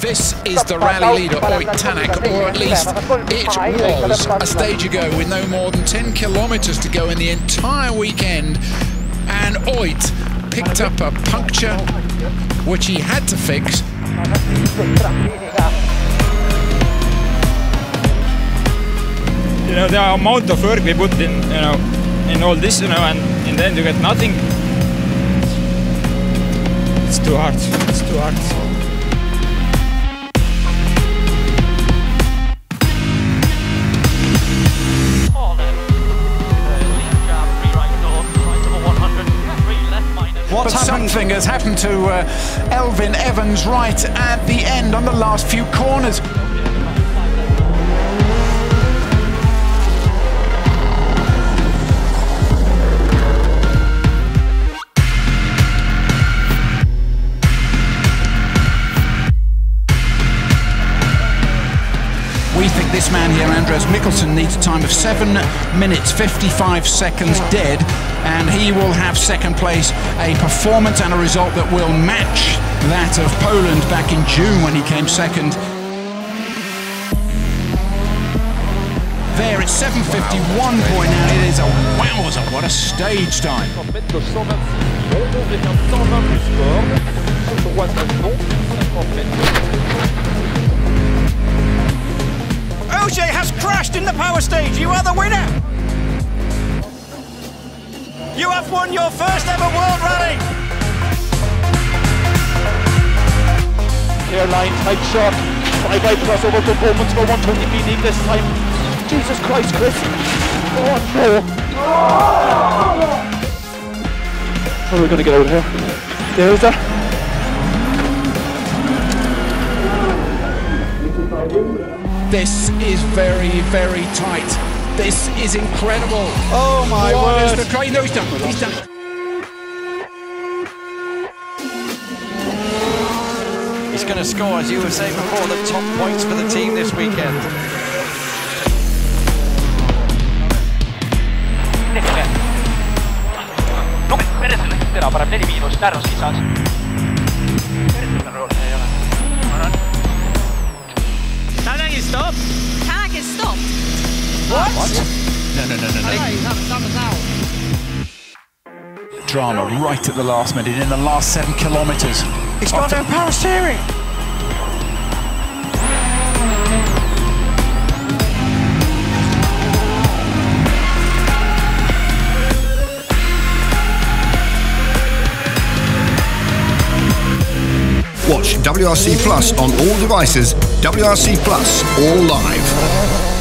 This is the rally leader, Ott Tänak, or at least it was a stage ago with no more than 10 kilometres to go in the entire weekend. And Ott picked up a puncture, which he had to fix. You know, the amount of work we put in, you know, in all this, you know, and in the end you get nothing. It's too hard. It's too hard. But something has happened to uh, Elfyn Evans right at the end on the last few corners. This man here, Andreas Mikkelsen, needs a time of 7 minutes 55 seconds dead, and he will have second place, a performance and a result that will match that of Poland back in June when he came second. There it's 7.51 point now. It is a wowzer, what a stage time. Power stage. You are the winner. You have won your first ever World Rally. Airline tight shot. Five out crossover performance for 120 feet this time. Jesus Christ, Chris. Oh no. How are we going to get out of here? There's that. This is very, very tight. This is incredible. Oh my What is word. the try? No, he's done. He's done. He's going to score, as you were saying before, the top points for the team this weekend. no me meresin eraa parem neli miinust Narvas No, no, no, no, no. He's having something now. Drama right at the last minute in the last seven kilometres. He's got no power steering. Watch WRC Plus on all devices, WRC Plus, all live.